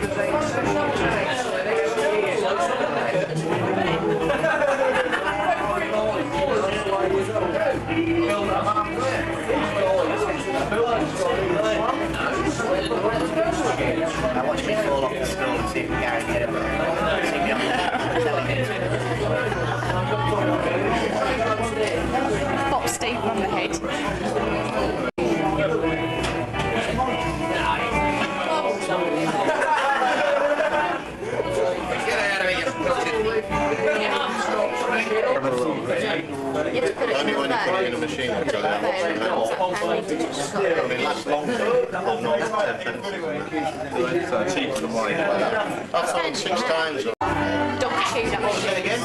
Wyżej niż Only the when you put it bag. in a machine Put until it in the it bag and helps. it comes up handy to just like- It lasts longer. Well, not 10 minutes. So cheap the wine. I've sold six times. Dog tune up. Say again?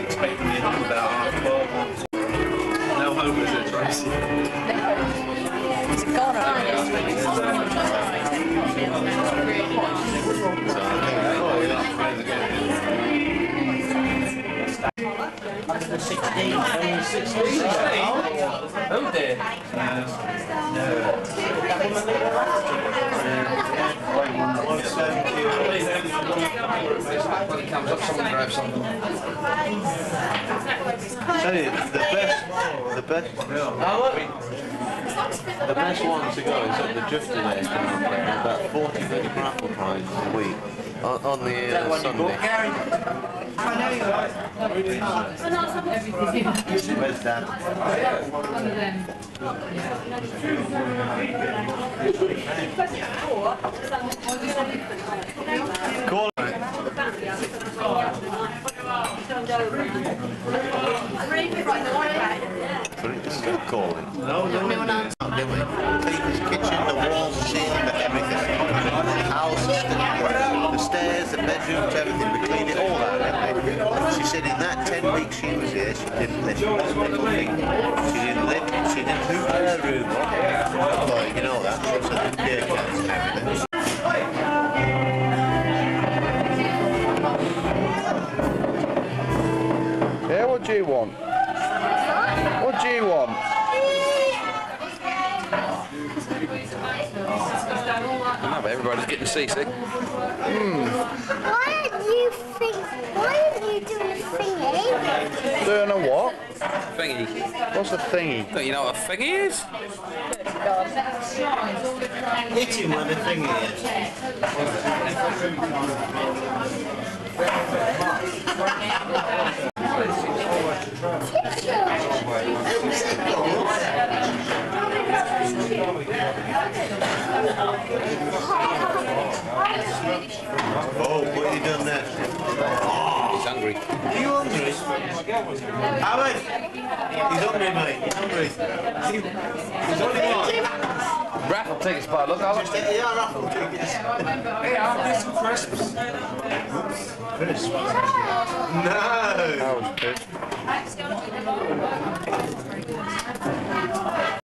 Expecting me home about half twelve. No home is it, Tracy? It's a goner, Oh dear. Uh, When someone grabs something. The best, the best, the best one to go is at the age there, about 40 30 raffle prizes a week on, on the uh, Sunday. Where's Dan? Call Still calling. No, no, no. Not do it. Clean his kitchen, said in that 10 weeks she was here, she didn't lift one single thing. She didn't lift, she didn't hoop her room up. Like, you know that. She said the beer cans and everything. Yeah, what do you want? What do you want? No, but everybody's getting seasick. Hmm. Why don't you think? Why don't you do a thingy? Doing a what? Thingy. What's a thingy? Don't you know what a thingy is? Hit him with the thing is. Oh, what have you done there? He's hungry. Are you hungry? Alan! He's hungry, mate. He's hungry. He's only one. Raffle tickets, by look, I'll Just take the raffle tickets. Hey, I'll get some crisps. No! That was good.